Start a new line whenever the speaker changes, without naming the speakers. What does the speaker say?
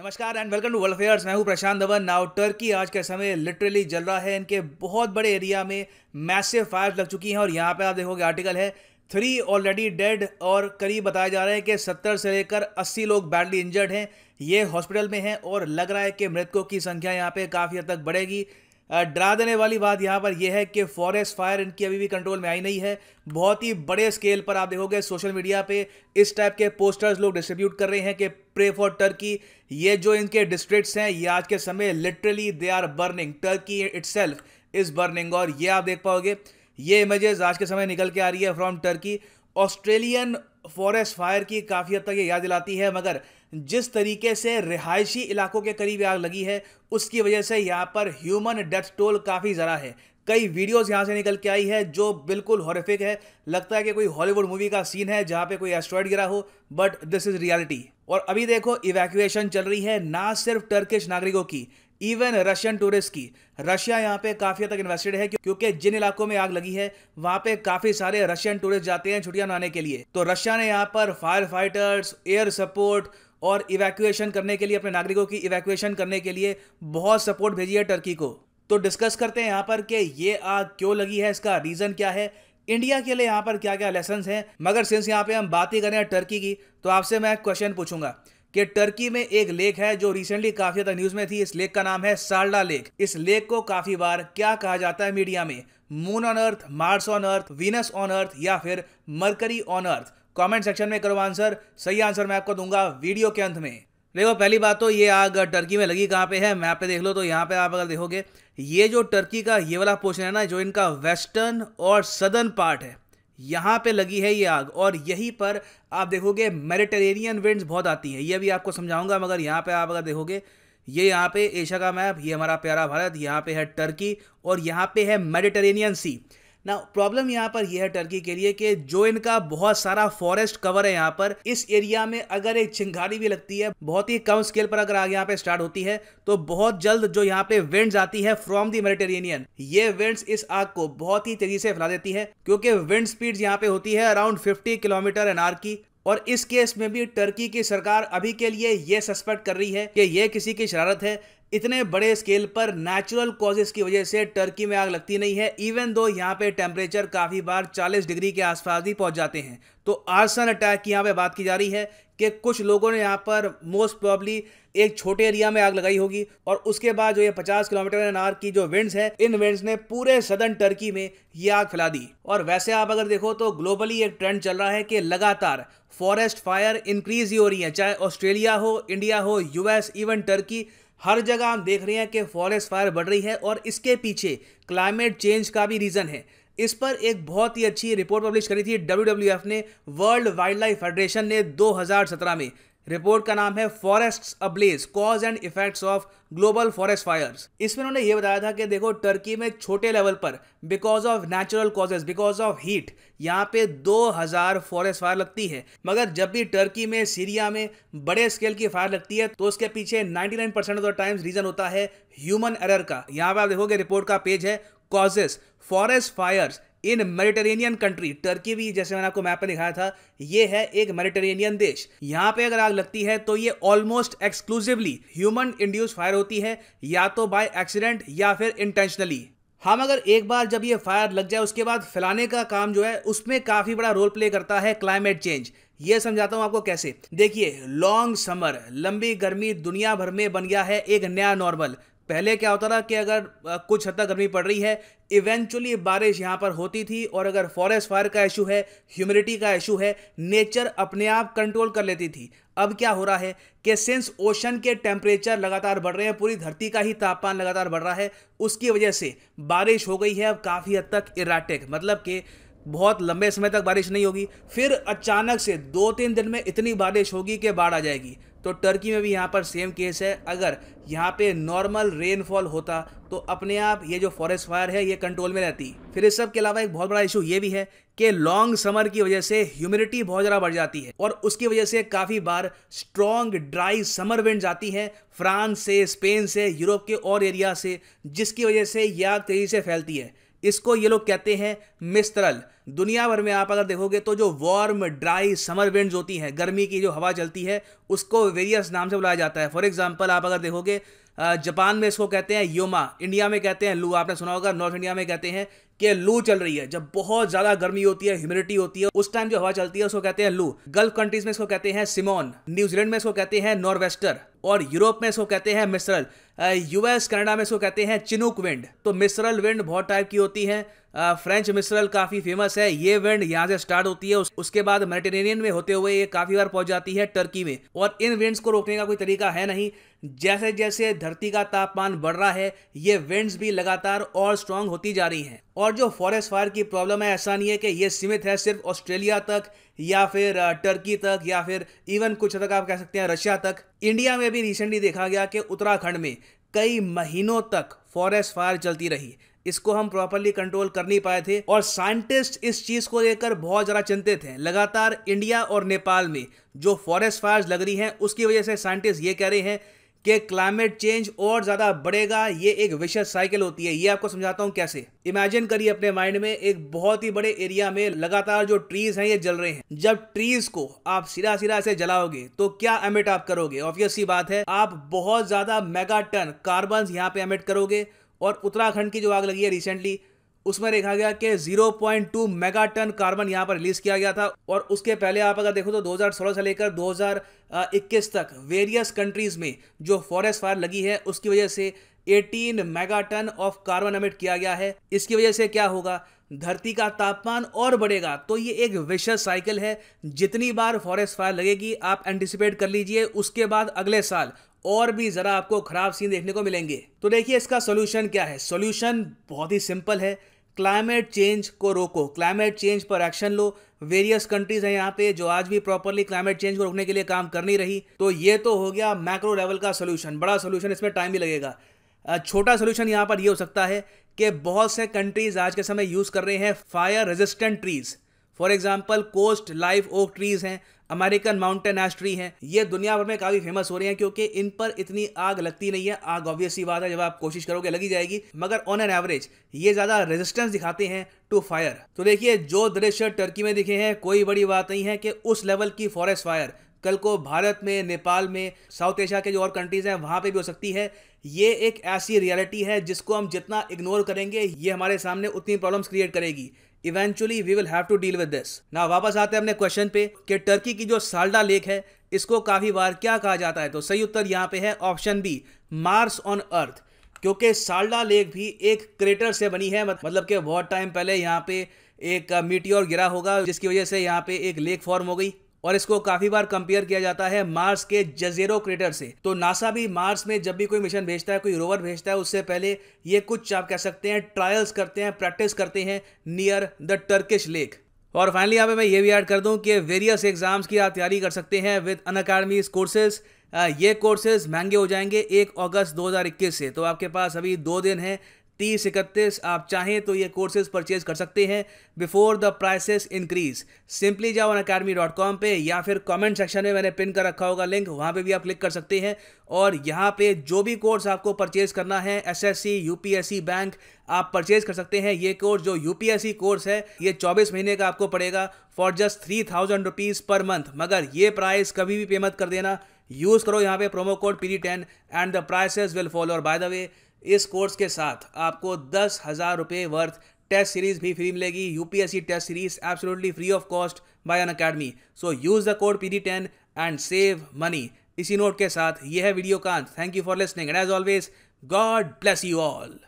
नमस्कार and welcome to world affairs मैं हूँ प्रशांत धवन. नाउ टर्की आज के समय लिटरली जल रहा है. इनके बहुत बड़े एरिया में मैसिव फायर लग चुकी हैं और यहाँ पे आप देखोगे आर्टिकल है. थ्री ऑलरेडी डेड और करीब बताया जा रहा है कि सत्तर से लेकर अस्सी लोग बैडली इंजर्ड हैं. ये हॉस्पिटल में हैं और लग रहा है कि मृतकों की संख्या यहाँ पे काफ़ी हद तक बढ़ेगी. डरा देने वाली बात यहाँ पर यह है कि फॉरेस्ट फायर इनकी अभी भी कंट्रोल में आई नहीं है। बहुत ही बड़े स्केल पर आप देखोगे सोशल मीडिया पे इस टाइप के पोस्टर्स लोग डिस्ट्रीब्यूट कर रहे हैं कि प्रे फॉर टर्की ये जो इनके डिस्ट्रिक्ट्स हैं, ये आज के समय literally they are burning Turkey it is burning और ये आप देख पाओगे, ये इमेजेस आज के समय निकल के आ रही है from Turkey Australian forest fire की काफ़ी हद तक ये याद दिलाती है, मगर जिस तरीके से रिहायशी इलाकों के करीब आग लगी है, उसकी वजह से यहाँ पर ह्यूमन डेथ टोल काफ़ी ज़रा है। कई वीडियोस यहाँ से निकल के आई है जो बिल्कुल हॉरिफिक है। लगता है कि कोई हॉलीवुड मूवी का सीन है जहाँ पे कोई एस्ट्रॉयड गिरा हो बट दिस इज़ रियलिटी और अभी देखो इवैक्यूएशन चल रही है ना सिर्फ़ टर्किश नागरिकों की इवन रशियन टूरिस्ट की। रशिया यहाँ पे काफ़ी हद तक इन्वेस्टेड है क्योंकि जिन इलाकों में आग लगी है, वहाँ पे काफ़ी सारे रशियन टूरिस्ट जाते हैं छुट्टियाँ मनाने के लिए। तो रशिया ने यहाँ पर फायर फाइटर्स एयर सपोर्ट और इवैक्यूएशन करने के लिए, अपने नागरिकों की इवैक्यूएशन करने के लिए बहुत सपोर्ट भेजी है टर्की को। तो डिस्कस करते हैं यहाँ पर कि ये आग क्यों लगी है, इसका रीज़न क्या है? इंडिया के लिए यहाँ पर क्या क्या लेसन हैं? मगर सिंस यहाँ पे हम बात ही करें टर्की की तो आपसे मैं क्वेश्चन पूछूँगा कि टर्की में एक लेक है जो रिसेंटली काफ़ी ज़्यादा न्यूज़ में थी, इस लेक का नाम है साल्डा लेक इस लेक को काफ़ी बार क्या कहा जाता है मीडिया में? Moon on earth Mars on earth Venus on earth या फिर Mercury on earth comment section में करो आंसर, सही आंसर मैं आपको दूँगा वीडियो के अंत में। देखो, पहली बात तो ये आग टर्की में लगी कहाँ पे है, मैप पे देख लो तो यहाँ पे आप अगर देखोगे, ये जो टर्की का, ये वाला पोर्शन है ना, जो इनका वेस्टर्न और सदर्न पार्ट है, यहाँ पे लगी है ये आग और यहीं पर आप देखोगे मेडिटेरेनियन विंड्स बहुत आती हैं। ये भी आपको समझाऊँगा, मगर यहाँ पे आप अगर देखोगे, ये यहाँ पे एशिया का मैप, ये हमारा प्यारा भारत, यहाँ पे है टर्की और यहाँ पे है मेडिटेरेनियन सी। ना प्रॉब्लम यहाँ पर यह है टर्की के लिए कि जो इनका बहुत सारा फॉरेस्ट कवर है यहाँ पर, इस एरिया में अगर एक चिंगारी भी लगती है, बहुत ही कम स्केल पर अगर आग यहाँ पे स्टार्ट होती है तो बहुत जल्द जो यहाँ पे विंड्स आती है फ्रॉम दी मेडिटेरेनियन ये विंड्स इस आग को बहुत ही तेज़ी से फैला देती है, क्योंकि विंड स्पीड यहाँ पे होती है around fifty kilometre an hour की, और इस केस में भी टर्की की सरकार अभी के लिए यह सस्पेक्ट कर रही है कि यह किसी की शरारत है इतने बड़े स्केल पर नेचुरल कॉजेज की वजह से टर्की में आग लगती नहीं है इवन दो यहाँ पे टेम्परेचर काफ़ी बार 40 डिग्री के आसपास भी पहुँच जाते हैं। तो आर्सन अटैक की यहाँ पे बात की जा रही है कि कुछ लोगों ने यहाँ पर मोस्ट प्रॉब्ली एक छोटे एरिया में आग लगाई होगी और उसके बाद जो ये 50 किलोमीटर एन आर की जो विंड्स है, इन विंड्स ने पूरे सदर्न टर्की में ये आग फैला दी। और वैसे आप अगर देखो तो ग्लोबली एक ट्रेंड चल रहा है कि लगातार फॉरेस्ट फायर इंक्रीज ही हो रही है, चाहे ऑस्ट्रेलिया हो इंडिया हो यूएस इवन टर्की हर जगह हम देख रहे हैं कि फॉरेस्ट फायर बढ़ रही है और इसके पीछे क्लाइमेट चेंज का भी रीज़न है। इस पर एक बहुत ही अच्छी रिपोर्ट पब्लिश करी थी डब्ल्यूडब्ल्यूएफ ने वर्ल्ड वाइल्ड लाइफ फेडरेशन ने 2017 में। रिपोर्ट का नाम है forest ablaze cause and effects of global forest fires इसमें उन्होंने ये बताया था कि देखो टर्की में छोटे लेवल पर because of natural causes because of heat यहाँ पे 2000 फॉरेस्ट फायर लगती है। मगर जब भी टर्की में सीरिया में बड़े स्केल की फायर लगती है तो उसके पीछे 99 percent of the times reason होता है ह्यूमन एरर का। यहाँ पे आप देखोगे रिपोर्ट का पेज है causes forest fires in Mediterranean country, Turkey भी जैसे मैंने आपको मैप में दिखाया था, ये है एक मेडिटेरेनियन देश। यहाँ पे अगर आग लगती है तो ये almost exclusively human induced fire होती है, या तो बाय एक्सीडेंट या फिर इंटेंशनली हम अगर एक बार जब ये फायर लग जाए, उसके बाद फैलाने का काम जो है, उसमें काफ़ी बड़ा रोल प्ले करता है क्लाइमेट चेंज ये समझाता हूँ आपको कैसे। देखिए लॉन्ग समर लंबी गर्मी दुनिया भर में बन गया है एक नया नॉर्मल पहले क्या होता था कि अगर कुछ हद तक गर्मी पड़ रही है इवेंचुअली बारिश यहाँ पर होती थी और अगर फॉरेस्ट फायर का इशू है ह्यूमिडिटी का इशू है नेचर अपने आप कंट्रोल कर लेती थी। अब क्या हो रहा है कि सिंस ओशन के टेम्परेचर लगातार बढ़ रहे हैं, पूरी धरती का ही तापमान लगातार बढ़ रहा है, उसकी वजह से बारिश हो गई है, अब काफ़ी हद तक इराटिक मतलब कि बहुत लंबे समय तक बारिश नहीं होगी, फिर अचानक से दो तीन दिन में इतनी बारिश होगी कि बाढ़ आ जाएगी। तो टर्की में भी यहाँ पर सेम केस है। अगर यहाँ पे नॉर्मल रेनफॉल होता तो अपने आप ये जो फॉरेस्ट फायर है, ये कंट्रोल में रहती। फिर इस सब के अलावा एक बहुत बड़ा इशू ये भी है कि लॉन्ग समर की वजह से ह्यूमिडिटी बहुत ज़्यादा बढ़ जाती है और उसकी वजह से काफ़ी बार स्ट्रॉन्ग ड्राई समर विंड आती है फ्रांस से, स्पेन से, यूरोप के और एरिया से, जिसकी वजह से यह आग तेज़ी से फैलती है। इसको ये लोग कहते हैं मिस्त्रल दुनिया भर में आप अगर देखोगे तो जो वार्म ड्राई समर विंड्स होती हैं, गर्मी की जो हवा चलती है, उसको वेरियस नाम से बुलाया जाता है। फॉर एग्ज़ाम्पल आप अगर देखोगे जापान में इसको कहते हैं योमा इंडिया में कहते हैं लू, आपने सुना होगा नॉर्थ इंडिया में कहते हैं कि लू चल रही है। जब बहुत ज़्यादा गर्मी होती है ह्यूमिडिटी होती है, उस टाइम जो हवा चलती है, उसको कहते हैं लू। गल्फ कंट्रीज़ में इसको कहते हैं सिमोन न्यूजीलैंड में इसको कहते हैं नॉर्वेस्टर और यूरोप में इसको कहते हैं मिस्रल यूएस कनाडा में इसको कहते हैं चिनुक विंड। तो मिस्रल विंड बहुत टाइप की होती है। फ्रेंच मिस्रल काफ़ी फ़ेमस है। ये विंड यहाँ से स्टार्ट होती है। उस, उसके बाद मेडिटेरेनियन में होते हुए ये काफ़ी बार पहुँच जाती है टर्की में। और इन विंड्स को रोकने का कोई तरीका है नहीं। जैसे जैसे धरती का तापमान बढ़ रहा है ये विंड्स भी लगातार और स्ट्रांग होती जा रही हैं। और जो फॉरेस्ट फायर की प्रॉब्लम है ऐसा नहीं है कि ये सीमित है। सिर्फ़ ऑस्ट्रेलिया तक या फिर टर्की तक या फिर इवन कुछ तक आप कह सकते हैं रशिया तक। इंडिया में भी रिसेंटली देखा गया कि उत्तराखंड में कई महीनों तक फॉरेस्ट फायर चलती रही। इसको हम प्रॉपरली कंट्रोल कर नहीं पाए थे और साइंटिस्ट इस चीज़ को लेकर बहुत ज़्यादा चिंतित हैं। लगातार इंडिया और नेपाल में जो फॉरेस्ट फायर लग रही हैं, उसकी वजह से साइंटिस्ट ये कह रहे हैं कि क्लाइमेट चेंज और ज़्यादा बढ़ेगा, ये एक विशेष साइकिल होती है। ये आपको समझाता हूँ कैसे। इमेजिन करिए अपने माइंड में, एक बहुत ही बड़े एरिया में लगातार जो ट्रीज हैं, ये जल रहे हैं। जब ट्रीज को आप सिरा सिरा से जलाओगे तो क्या एमिट आप करोगे? ऑब्वियस सी बात है, आप बहुत ज़्यादा मेगा टन कार्बन यहाँ पे एमिट करोगे। और उत्तराखंड की जो आग लगी है रिसेंटली उसमें देखा गया कि 0.2 मेगा टन कार्बन यहाँ पर रिलीज़ किया गया था और उसके पहले आप अगर देखो तो 2016 से लेकर 2021 तक वेरियस कंट्रीज़ में जो फॉरेस्ट फायर लगी है, उसकी वजह से 18 mega ton of carbon emit किया गया है। इसकी वजह से क्या होगा? धरती का तापमान और बढ़ेगा। तो ये एक विशेष साइकिल है। जितनी बार फॉरेस्ट फायर लगेगी, आप एंटिसिपेट कर लीजिए, उसके बाद अगले साल और भी ज़रा आपको ख़राब सीन देखने को मिलेंगे। तो देखिए इसका सोल्यूशन क्या है? सोल्यूशन बहुत ही सिंपल है। क्लाइमेट चेंज को रोको। क्लाइमेट चेंज पर एक्शन लो। वेरियस कंट्रीज़ हैं यहाँ पे जो आज भी प्रॉपरली क्लाइमेट चेंज को रोकने के लिए काम कर नहीं रही। तो ये तो हो गया मैक्रो लेवल का सोल्यूशन बड़ा सोल्यूशन इसमें टाइम भी लगेगा। छोटा सोल्यूशन यहाँ पर ये हो सकता है कि बहुत से कंट्रीज़ आज के समय यूज़ कर रहे हैं fire resistant trees for example coast live oak trees हैं अमेरिकन माउंटेन एश ट्री हैं, ये दुनिया भर में काफ़ी फ़ेमस हो रहे हैं क्योंकि इन पर इतनी आग लगती नहीं है। आग ऑब्वियस सी बात है, जब आप कोशिश करोगे लगी जाएगी, मगर ऑन एन एवरेज ये ज़्यादा रेजिस्टेंस दिखाते हैं टू फायर तो देखिए, जो दृश्य टर्की में दिखे हैं, कोई बड़ी बात नहीं है कि उस लेवल की फॉरेस्ट फायर कल को भारत में, नेपाल में साउथ एशिया के जो और कंट्रीज़ हैं, वहाँ पे भी हो सकती है। ये एक ऐसी रियलिटी है जिसको हम जितना इग्नोर करेंगे, ये हमारे सामने उतनी प्रॉब्लम्स क्रिएट करेगी। Eventually we will have to deal with this ना वापस आते हैं अपने क्वेश्चन पे कि टर्की की जो साल्डा लेक है, इसको काफ़ी बार क्या कहा जाता है? तो सही उत्तर यहाँ पे है option B Mars on earth क्योंकि साल्डा लेक भी एक क्रेटर से बनी है मतलब कि बहुत टाइम पहले यहाँ पे एक मीटियोर गिरा होगा, जिसकी वजह से यहाँ पे एक लेक फॉर्म हो गई। और इसको काफ़ी बार कंपेयर किया जाता है मार्स के जजेरो क्रेटर से। तो नासा भी मार्स में जब भी कोई मिशन भेजता है, कोई रोवर भेजता है, उससे पहले ये कुछ आप कह सकते हैं ट्रायल्स करते हैं प्रैक्टिस करते हैं नियर द टर्किश लेक और फाइनली यहाँ पे मैं ये भी ऐड कर दूँ कि वेरियस एग्ज़ाम्स की आप तैयारी कर सकते हैं विद अन अकेडमीज कोर्सेज ये कोर्सेज महँगे हो जाएँगे एक अगस्त 2021 से। तो आपके पास अभी दो दिन है तीस इकतीस, आप चाहें तो ये कोर्सेज परचेज कर सकते हैं before the prices increase simply जाओ अन अकेडमी डॉट कॉम पर या फिर कमेंट सेक्शन में मैंने पिन कर रखा होगा लिंक वहाँ पे भी आप क्लिक कर सकते हैं और यहाँ पे जो भी कोर्स आपको परचेज करना है एसएससी यूपीएससी बैंक आप परचेज कर सकते हैं। ये कोर्स जो यूपीएससी कोर्स है, ये 24 महीने का आपको पड़ेगा for just three thousand rupees per month मगर ये प्राइस कभी भी पेमेंट कर देना। यूज़ करो यहाँ पे promo code P D ten and the prices will fall और बाय द वे इस कोर्स के साथ आपको दस हज़ार रुपये वर्थ टेस्ट सीरीज़ भी फ्री मिलेगी। UPSC test series absolutely free of cost by Unacademy so use the code P D ten and save money इसी नोट के साथ यह है video Kant thank you for listening and as always God bless you all